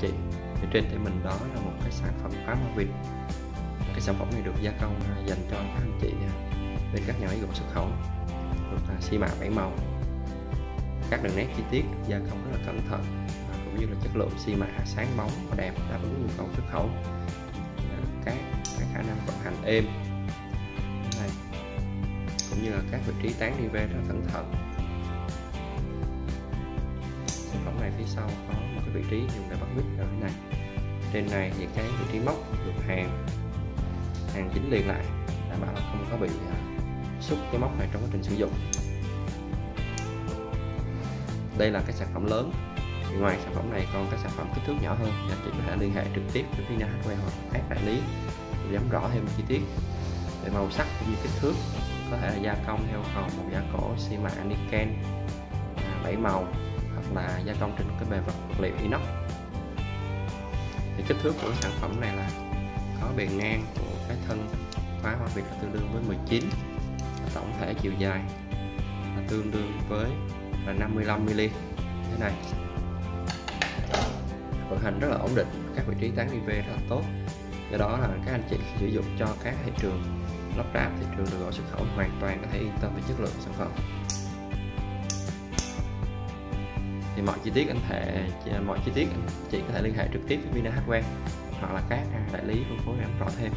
chị. Thì trên tay mình đó là một cái sản phẩm khóa hoa việt. Cái sản phẩm này được gia công à, dành cho các anh chị à, bên các nhà máy gỗ xuất khẩu được xi mạ bảy màu. Các đường nét chi tiết gia công rất là cẩn thận và cũng như là chất lượng xi mạ sáng bóng và đẹp, đáp ứng nhu cầu xuất khẩu. Các cái khả năng vận hành êm. Này, cũng như là các vị trí tán đi về rất cẩn thận. Phía sau có một cái vị trí dùng để bắt vít ở thế này. Trên này thì cái vị trí móc được hàng. Hàng chính liền lại đảm bảo không có bị à, xúc cái móc này trong quá trình sử dụng. Đây là cái sản phẩm lớn. Ngoài sản phẩm này còn các sản phẩm kích thước nhỏ hơn thì chị có thể liên hệ trực tiếp với Vina Hardware hoặc các đại lý để nắm rõ thêm chi tiết về màu sắc cũng như kích thước. Có thể là gia công theo cầu một da cổ, xi mạ niken à, bảy màu hoặc là gia công trên cái bề vật vật liệu inox. Thì kích thước của sản phẩm này là có bề ngang của cái thân khóa hoa việt là tương đương với 19 tổng thể chiều dài là tương đương với là 55 mm thế này. Vận hành rất là ổn định, các vị trí tán IV rất là tốt. Do đó là các anh chị sử dụng cho các thị trường lắp ráp, thị trường được gỗ xuất khẩu hoàn toàn có thể yên tâm về chất lượng sản phẩm. Thì mọi chi tiết anh thể mọi chi tiết chị có thể liên hệ trực tiếp với Vina Hardware hoặc là các à, đại lý phân phối làm rõ thêm.